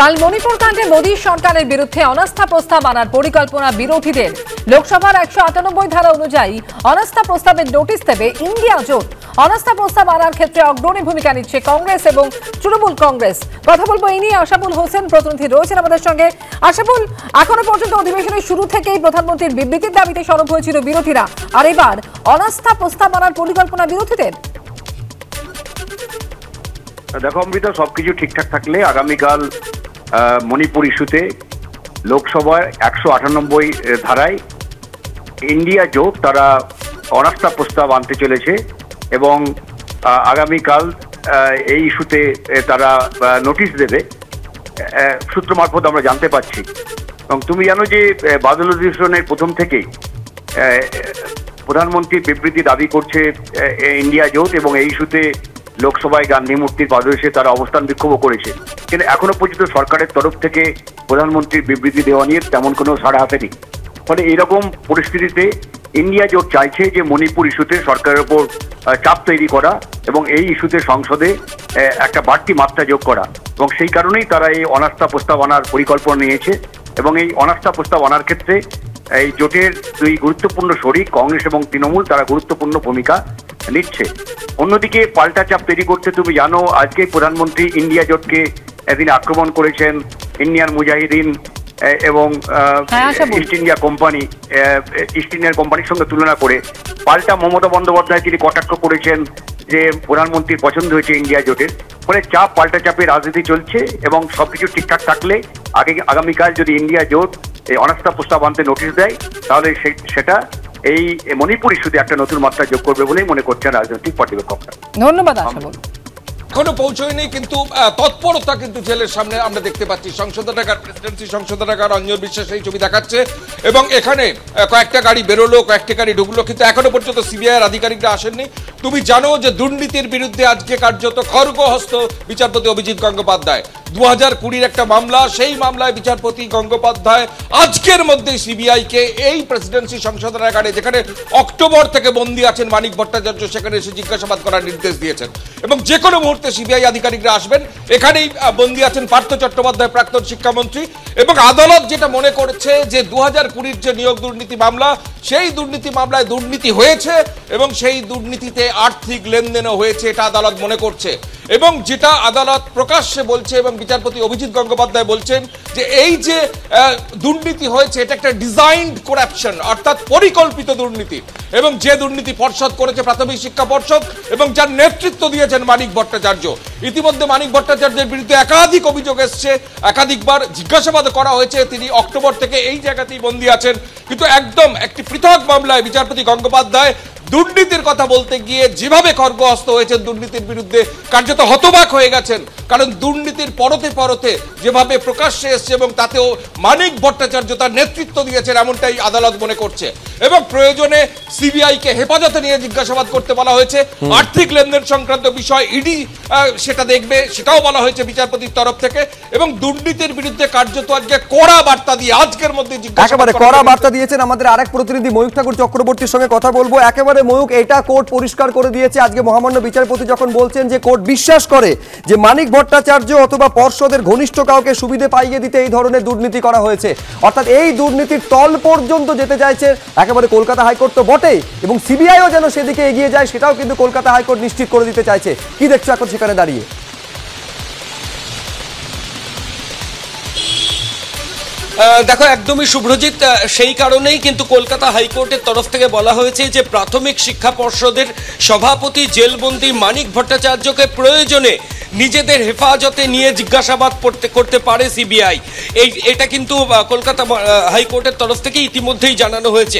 কাল মণিপুর কাণ্ডে মোদী সরকারের বিরুদ্ধে অনাস্থা প্রস্তাব আনার পরিকল্পনা বিরোধীদের। লোকসভার একশো আটানব্বই ধারা অনুযায়ী অনাস্থা প্রস্তাবের নোটিশ দেবে ইন্ডিয়া জোট। অনাস্থা প্রস্তাব আনার ক্ষেত্রে অগ্রণী ভূমিকা নিচ্ছে কংগ্রেস এবং তৃণমূল কংগ্রেস। কথা বলব এই নিয়ে আশাবুল হোসেন, প্রতিনিধি রয়েছেন আমাদের সঙ্গে। আশাবুল, এখনও পর্যন্ত অধিবেশনের শুরু থেকেই প্রধানমন্ত্রীর বিবৃতির দাবিতে সরব হয়েছিল বিরোধীরা। আর এবার অনাস্থা প্রস্তাব আনার পরিকল্পনা বিরোধীদের? দেখো, অমৃতা, সবকিছু ঠিকঠাক থাকলে আগামীকাল মণিপুর ইস্যুতে লোকসভায় একশো আটানব্বই ধারায় ইন্ডিয়া জোট তারা অনাস্থা প্রস্তাব আনতে চলেছে এবং আগামীকাল এই ইস্যুতে তারা নোটিশ দেবে। সূত্র মারফত আমরা জানতে পারছি। এবং তুমি জানো যে বাদল অধিবেশনের প্রথম থেকেই প্রধানমন্ত্রী বিবৃতি দাবি করছে ইন্ডিয়া জোট এবং এই ইস্যুতে লোকসভায় গান্ধী মূর্তির পাদদেশে তারা অবস্থান বিক্ষোভ করেছে। কিন্তু এখনও পর্যন্ত সরকারের তরফ থেকে প্রধানমন্ত্রীর বিবৃতি দেওয়া নিয়ে তেমন কোনো সাড়া হাতে নেই। ফলে এরকম পরিস্থিতিতে ইন্ডিয়া জোট চাইছে যে মণিপুর ইস্যুতে সরকারের ওপর চাপ তৈরি করা এবং এই ইস্যুতে সংসদে একটা বাড়তি মাত্রা যোগ করা। এবং সেই কারণেই তারা এই অনাস্থা প্রস্তাব আনার পরিকল্পনা নিয়েছে এবং এই অনাস্থা প্রস্তাব আনার ক্ষেত্রে এই জোটের দুই গুরুত্বপূর্ণ শরিক, কংগ্রেস এবং তৃণমূল, তারা গুরুত্বপূর্ণ ভূমিকা নিচ্ছে। অন্যদিকে পাল্টা চাপ তৈরি করতে তুমি জানো আজকে প্রধানমন্ত্রী ইন্ডিয়া জোটকে এদিন আক্রমণ করেছেন ইন্ডিয়ান মুজাহিদিন এবং হ্যাঁ। East India company East Indian কোম্পানির সঙ্গে তুলনা করে। পাল্টা মমতা বন্দ্যোপাধ্যায় তিনি কটাক্ষ করেছেন যে প্রধানমন্ত্রীর পছন্দ হয়েছে ইন্ডিয়া জোটের। ফলে চাপ পাল্টা চাপে রাজনীতি চলছে এবং সবকিছু ঠিকঠাক থাকলে আগে আগামীকাল যদি ইন্ডিয়া জোট এই অনাস্থা প্রস্তাব আনতে নোটিশ দেয় তাহলে সেটা এই মণিপুর ইস্যুতে একটা নতুন মাত্রা যোগ করবে বলেই মনে করছেন রাজনৈতিক পর্যবেক্ষকরা ধন্যবাদ আশাবুল এখনও পৌঁছয়নি কিন্তু আহ, তৎপরতা কিন্তু জেলের সামনে আমরা দেখতে পাচ্ছি। সংশোধনাগার প্রেসিডেন্সি সংশোধনাগার অঞ্জন বিশ্বাস এই ছবি দেখাচ্ছে এবং এখানে আহ, কয়েকটা গাড়ি বেরোলো কয়েকটা গাড়ি ঢুকলো কিন্তু এখনও পর্যন্ত সিবিআই আধিকারিকরা আসেননি। তুমি জানো যে দুর্নীতির বিরুদ্ধে আজকে কার্যত খড়গহস্ত বিচারপতি অভিজিৎ গঙ্গোপাধ্যায়। দু হাজার কুড়ির একটা মামলা, সেই মামলায় বিচারপতি গঙ্গোপাধ্যায় আজকের মধ্যে সিবিআই কে এই প্রেসিডেন্সি সংশোধনাগারে যেখানে অক্টোবর থেকে বন্দী আছেন মানিক ভট্টাচার্য, সেখানে এসে জিজ্ঞাসাবাদ করার নির্দেশ দিয়েছেন। এবং যে কোনো মুহূর্তে সিবিআই আধিকারিকরা আসবেন, এখানেই বন্দী আছেন পার্থ চট্টোপাধ্যায়, প্রাক্তন শিক্ষামন্ত্রী। এবং আদালত যেটা মনে করছে যে দু হাজার কুড়ির যে নিয়োগ দুর্নীতি মামলা সেই দুর্নীতি মামলায় দুর্নীতি হয়েছে এবং সেই দুর্নীতিতে আর্থিক লেনদেনও হয়েছে, এটা আদালত মনে করছে। এবং যেটা আদালত প্রকাশ্যে বলছে এবং বিচারপতি অভিজিৎ গঙ্গোপাধ্যায় বলছেন যে এই যে দুর্নীতি হয়েছে, এটা একটা ডিজাইনড করাপশন অর্থাৎ পরিকল্পিত দুর্নীতি। এবং যে দুর্নীতি পর্ষদ করেছে, প্রাথমিক শিক্ষা পর্ষদ, এবং যার নেতৃত্ব দিয়েছেন মানিক ভট্টাচার্য। ইতিমধ্যে মানিক ভট্টাচার্যের বিরুদ্ধে একাধিক অভিযোগ এসছে, একাধিকবার জিজ্ঞাসাবাদ করা হয়েছে, তিনি অক্টোবর থেকে এই জায়গাতেই বন্দী আছেন। কিন্তু একদম একটি পৃথক মামলায় বিচারপতি গঙ্গোপাধ্যায় দুর্নীতির কথা বলতে গিয়ে যেভাবে খর্গহস্ত হয়েছেন দুর্নীতির বিরুদ্ধে কার্যত হতবাক হয়ে গেছেন। কারণ দুর্নীতির পরতে পরতে যেভাবে প্রকাশ্যে এসছে এবং তাতেও মানিক ভট্টাচার্য তার নেতৃত্ব দিয়েছেন এমনটাই আদালত মনে করছে। এবং প্রয়োজনে সিবিআই কে হেফাজতে নিয়ে জিজ্ঞাসাবাদ করতে বলা হয়েছে। আর্থিক লেনদেন সংক্রান্ত বিষয় ইডি সেটা দেখবে সেটাও বলা হয়েছে বিচারপতির তরফ থেকে। এবং দুর্নীতির বিরুদ্ধে কার্যত আজকে কড়া বার্তা দিয়ে আজকের মধ্যে জিজ্ঞাসাবাদ কড়া বার্তা দিয়েছেন আমাদের আরেক প্রতিনিধি ময়ূক ঠাকুর চক্রবর্তীর সঙ্গে কথা বলব। একেবারে ময়ূক, এটা কোর্ট পরিষ্কার করে দিয়েছে। আজকে মহামান্য বিচারপতি যখন বলছেন যে কোর্ট বিশ্বাস করে যে মানিক ভট্টাচার্য অথবা পর্ষদের ঘনিষ্ঠ কাউকে সুবিধে পাইয়ে দিতে এই ধরনের দুর্নীতি করা হয়েছে। অর্থাৎ এই দুর্নীতির তল পর্যন্ত যেতে চাইছে একেবারে কলকাতা হাইকোর্ট তো বটেই এবং সিবিআইও যেন সেদিকে এগিয়ে যায়, সেটাও কিন্তু কলকাতা হাইকোর্ট নিশ্চিত করে দিতে চাইছে। কি দেখছ এখন সেখানে দাঁড়িয়ে? দেখো, একদমই শুভ্রজিৎ সেই কারণেই কিন্তু কলকাতা হাইকোর্টের তরফ থেকে বলা হয়েছে যে প্রাথমিক শিক্ষা পর্ষদের সভাপতি জেলবন্দি মানিক ভট্টাচার্যকে প্রয়োজনে নিজেদের হেফাজতে নিয়ে জিজ্ঞাসাবাদ করতে করতে পারে সিবিআই। এই, এটা কিন্তু কলকাতা হাইকোর্টের তরফ থেকে ইতিমধ্যেই জানানো হয়েছে।